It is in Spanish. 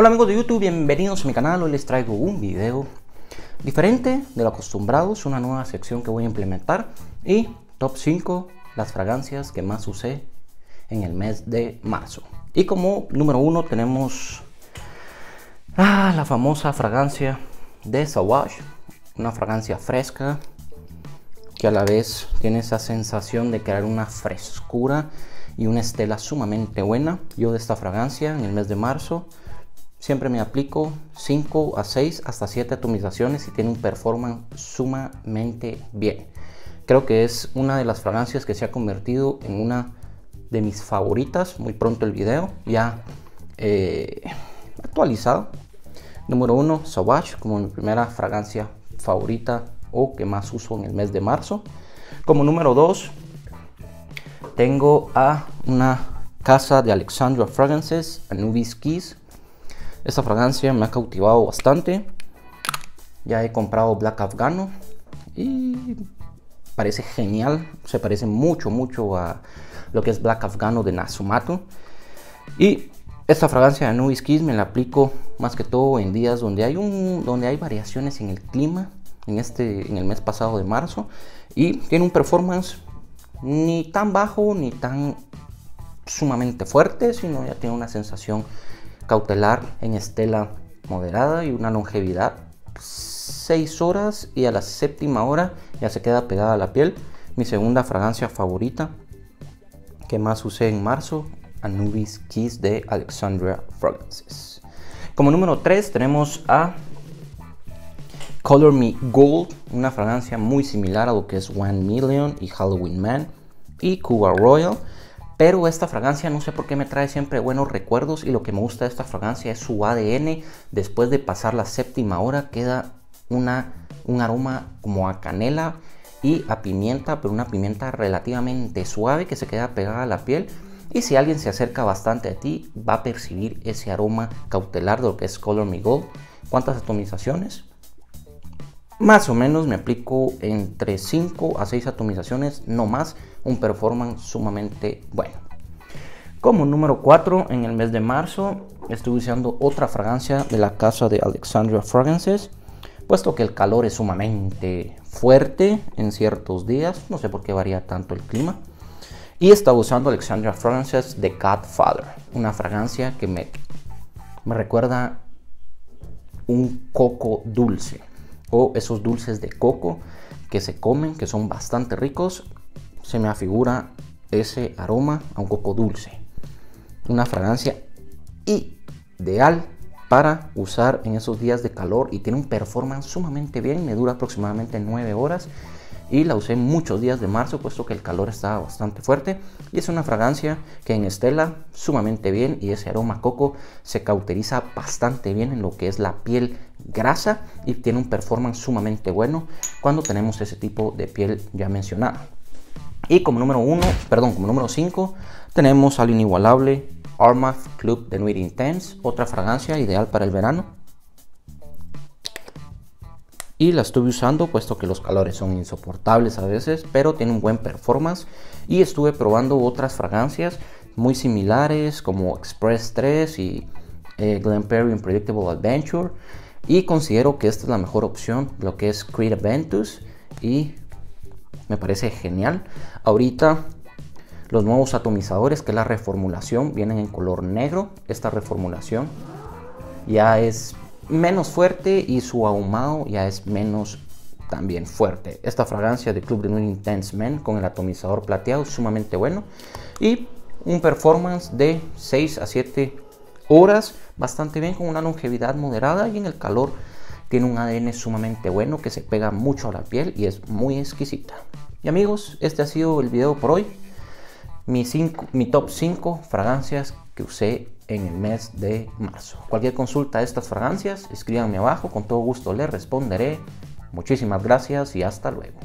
Hola amigos de YouTube, bienvenidos a mi canal. Hoy les traigo un video diferente de lo acostumbrado. Es una nueva sección que voy a implementar. Y top 5, las fragancias que más usé en el mes de marzo. Y como número 1 tenemos ah, la famosa fragancia de Sauvage. Una fragancia fresca que a la vez tiene esa sensación de crear una frescura y una estela sumamente buena. Yo de esta fragancia en el mes de marzo siempre me aplico 5 a 6 hasta 7 atomizaciones y tiene un performance sumamente bien. Creo que es una de las fragancias que se ha convertido en una de mis favoritas. Muy pronto el video ya eh, actualizado. Número 1, Sauvage como mi primera fragancia favorita o que más uso en el mes de marzo. Como número 2, tengo a una casa de Alexandra Fragrances, Anubis Keys. Esta fragancia me ha cautivado bastante. Ya he comprado Black Afgano y parece genial. Se parece mucho, mucho a lo que es Black Afgano de Nasumato. Y esta fragancia de Anubis Keys me la aplico más que todo en días donde hay, un, donde hay variaciones en el clima. En, este, en el mes pasado de marzo. Y tiene un performance ni tan bajo ni tan sumamente fuerte, sino ya tiene una sensación cautelar en estela moderada y una longevidad 6 horas y a la séptima hora ya se queda pegada a la piel. Mi segunda fragancia favorita que más usé en marzo, Anubis Kiss de Alexandria Fragrances. Como número 3 tenemos a Color Me Gold, una fragancia muy similar a lo que es One Million y Halloween Man y Cuba Royal. Pero esta fragancia no sé por qué me trae siempre buenos recuerdos y lo que me gusta de esta fragancia es su ADN. Después de pasar la séptima hora queda una, un aroma como a canela y a pimienta, pero una pimienta relativamente suave que se queda pegada a la piel. Y si alguien se acerca bastante a ti, va a percibir ese aroma cautelar de lo que es Color Me Gold. ¿Cuántas atomizaciones? Más o menos me aplico entre 5 a 6 atomizaciones, no más, un performance sumamente bueno. Como número 4, en el mes de marzo estuve usando otra fragancia de la casa de Alexandria Fragrances, puesto que el calor es sumamente fuerte en ciertos días, no sé por qué varía tanto el clima. Y estaba usando Alexandria Fragrances de Godfather, una fragancia que me, me recuerda un coco dulce o esos dulces de coco que se comen, que son bastante ricos, se me afigura ese aroma a un coco dulce. Una fragancia ideal para usar en esos días de calor y tiene un performance sumamente bien, me dura aproximadamente 9 horas y la usé muchos días de marzo puesto que el calor estaba bastante fuerte y es una fragancia que en estela sumamente bien y ese aroma coco se cauteriza bastante bien en lo que es la piel grasa y tiene un performance sumamente bueno cuando tenemos ese tipo de piel ya mencionada. Y como número uno perdón como número 5 tenemos al inigualable Armagh Club de Nuit Intense otra fragancia ideal para el verano. Y la estuve usando puesto que los calores son insoportables a veces, pero tiene un buen performance. Y estuve probando otras fragancias muy similares como Express 3 y eh, Perry Unpredictable Adventure y considero que esta es la mejor opción, lo que es Creed Aventus y me parece genial. Ahorita los nuevos atomizadores, que es la reformulación, vienen en color negro. Esta reformulación ya es menos fuerte y su ahumado ya es menos también fuerte. Esta fragancia de Club de Nuit Intense Men con el atomizador plateado sumamente bueno y un performance de 6 a 7 horas bastante bien con una longevidad moderada y en el calor tiene un ADN sumamente bueno que se pega mucho a la piel y es muy exquisita. Y amigos, este ha sido el video por hoy. Mi, mi top 5 fragancias que usé en el mes de marzo. Cualquier consulta de estas fragancias, escríbanme abajo, con todo gusto les responderé. Muchísimas gracias y hasta luego.